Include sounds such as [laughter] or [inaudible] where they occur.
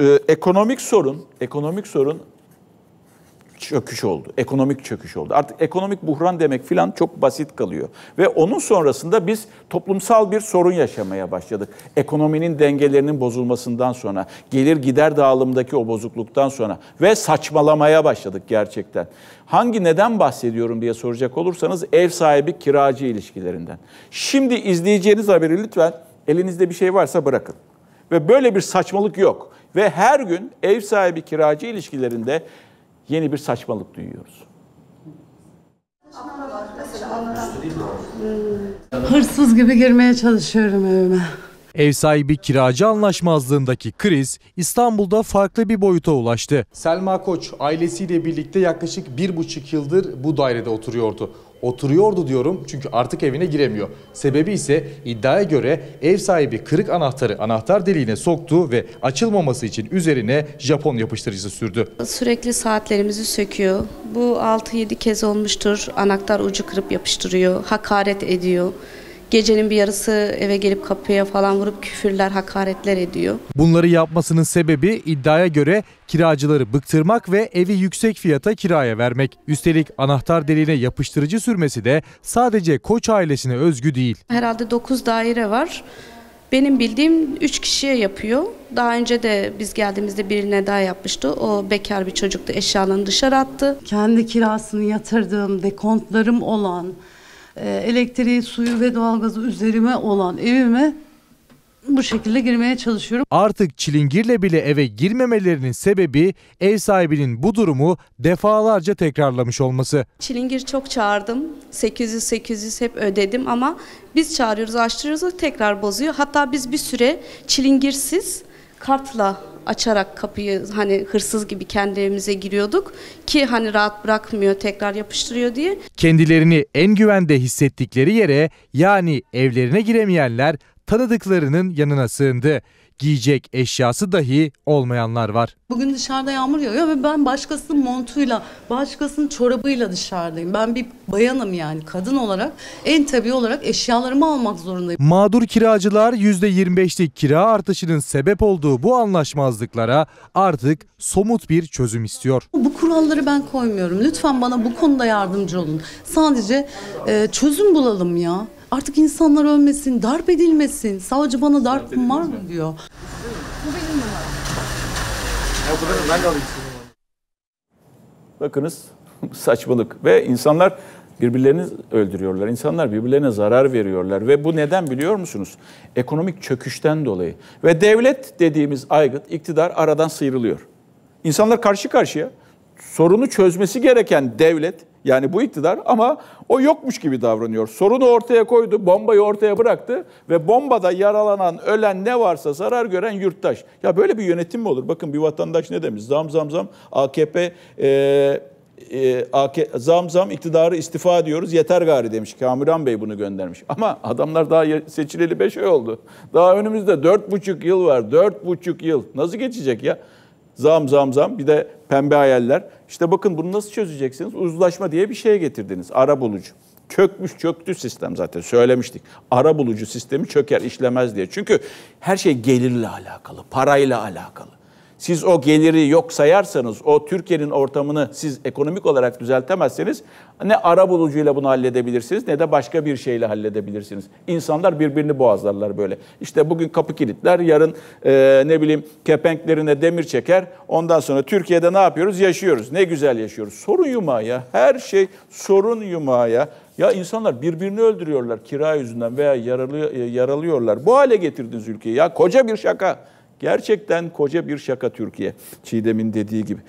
e, ekonomik sorun, ekonomik sorun çöküş oldu. Ekonomik çöküş oldu. Artık ekonomik buhran demek filan çok basit kalıyor. Ve onun sonrasında biz toplumsal bir sorun yaşamaya başladık. Ekonominin dengelerinin bozulmasından sonra, gelir gider dağılımındaki o bozukluktan sonra ve saçmalamaya başladık gerçekten. Hangi neden bahsediyorum diye soracak olursanız ev sahibi kiracı ilişkilerinden. Şimdi izleyeceğiniz haberi lütfen elinizde bir şey varsa bırakın. Ve böyle bir saçmalık yok. Ve her gün ev sahibi kiracı ilişkilerinde yeni bir saçmalık duyuyoruz. Hırsız gibi girmeye çalışıyorum evime. Ev sahibi kiracı anlaşmazlığındaki kriz İstanbul'da farklı bir boyuta ulaştı. Selma Koç ailesiyle birlikte yaklaşık bir buçuk yıldır bu dairede oturuyordu. Oturuyordu diyorum çünkü artık evine giremiyor. Sebebi ise iddiaya göre ev sahibi kırık anahtarı anahtar deliğine soktu ve açılmaması için üzerine Japon yapıştırıcısı sürdü. Sürekli saatlerimizi söküyor. Bu 6-7 kez olmuştur. Anahtar ucu kırıp yapıştırıyor, hakaret ediyor. Gecenin bir yarısı eve gelip kapıya falan vurup küfürler, hakaretler ediyor. Bunları yapmasının sebebi iddiaya göre kiracıları bıktırmak ve evi yüksek fiyata kiraya vermek. Üstelik anahtar deliğine yapıştırıcı sürmesi de sadece Koç ailesine özgü değil. Herhalde 9 daire var. Benim bildiğim 3 kişiye yapıyor. Daha önce de biz geldiğimizde birine daha yapmıştı. O bekar bir çocuktu. Eşyalarını dışarı attı. Kendi kirasını yatırdığım, dekontlarım olan, e, elektriği, suyu ve doğalgazı üzerime olan evime bu şekilde girmeye çalışıyorum. Artık çilingirle bile eve girmemelerinin sebebi ev sahibinin bu durumu defalarca tekrarlamış olması. Çilingir çok çağırdım. 800-800 hep ödedim ama biz çağırıyoruz, açtırıyoruz, tekrar bozuyor. Hatta biz bir süre çilingirsiz kartla açarak kapıyı hani hırsız gibi kendi evimize giriyorduk ki hani rahat bırakmıyor tekrar yapıştırıyor diye. Kendilerini en güvende hissettikleri yere yani evlerine giremeyenler tanıdıklarının yanına sığındı. Giyecek eşyası dahi olmayanlar var. Bugün dışarıda yağmur yağıyor ve ben başkasının montuyla, başkasının çorabıyla dışarıdayım. Ben bir bayanım yani kadın olarak en tabii olarak eşyalarımı almak zorundayım. Mağdur kiracılar %25'lik kira artışının sebep olduğu bu anlaşmazlıklara artık somut bir çözüm istiyor. Bu kuralları ben koymuyorum. Lütfen bana bu konuda yardımcı olun. Sadece e, çözüm bulalım ya. Artık insanlar ölmesin, darp edilmesin. Savcı bana darp var mı diyor. Bakınız [laughs] saçmalık ve insanlar birbirlerini öldürüyorlar. İnsanlar birbirlerine zarar veriyorlar ve bu neden biliyor musunuz? Ekonomik çöküşten dolayı. Ve devlet dediğimiz aygıt, iktidar aradan sıyrılıyor. İnsanlar karşı karşıya sorunu çözmesi gereken devlet yani bu iktidar ama o yokmuş gibi davranıyor. Sorunu ortaya koydu, bombayı ortaya bıraktı ve bombada yaralanan, ölen ne varsa zarar gören yurttaş. Ya böyle bir yönetim mi olur? Bakın bir vatandaş ne demiş? Zam zam zam AKP e, e, AK, zam zam iktidarı istifa diyoruz yeter gari demiş. Kamuran Bey bunu göndermiş. Ama adamlar daha seçileli 5 ay oldu. Daha önümüzde 4,5 yıl var. 4,5 yıl. Nasıl geçecek ya? Zam zam zam bir de pembe hayaller. İşte bakın bunu nasıl çözeceksiniz? Uzlaşma diye bir şeye getirdiniz. Ara bulucu. Çökmüş çöktü sistem zaten söylemiştik. Ara bulucu sistemi çöker işlemez diye. Çünkü her şey gelirle alakalı, parayla alakalı. Siz o geliri yok sayarsanız, o Türkiye'nin ortamını siz ekonomik olarak düzeltemezseniz ne ara bulucuyla bunu halledebilirsiniz ne de başka bir şeyle halledebilirsiniz. İnsanlar birbirini boğazlarlar böyle. İşte bugün kapı kilitler, yarın e, ne bileyim kepenklerine demir çeker. Ondan sonra Türkiye'de ne yapıyoruz? Yaşıyoruz. Ne güzel yaşıyoruz. Sorun yumağı ya. Her şey sorun yumağı ya. Ya insanlar birbirini öldürüyorlar kira yüzünden veya yaralı, yaralıyorlar. Bu hale getirdiniz ülkeyi. Ya koca bir şaka. Gerçekten koca bir şaka Türkiye. Çiğdem'in dediği gibi.